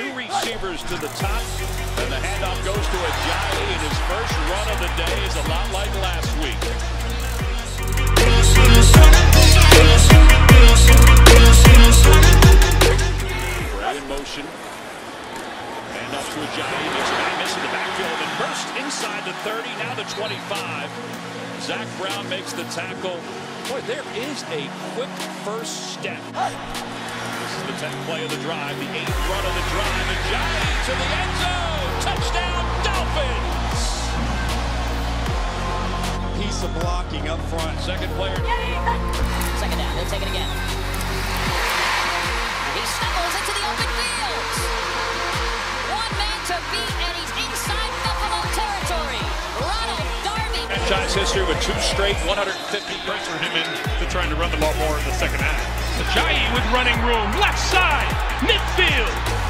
two receivers to the top, and the handoff goes to Ajayi, and his first run of the day is a lot like last week. Ray in motion. And up to Ajayi. Makes a guy miss in the backfield and burst inside the 30, now the 25. Zach Brown makes the tackle. Boy, there is a quick first step. This is the 10th play of the drive, the eighth run of the drive. Ajayi to the end zone. Touchdown, Dolphins! Piece of blocking up front. Second player. Second down, he'll take Franchise history with two straight 150 pressure him into trying to run the ball more in the second half. Ajayi with running room, left side, midfield.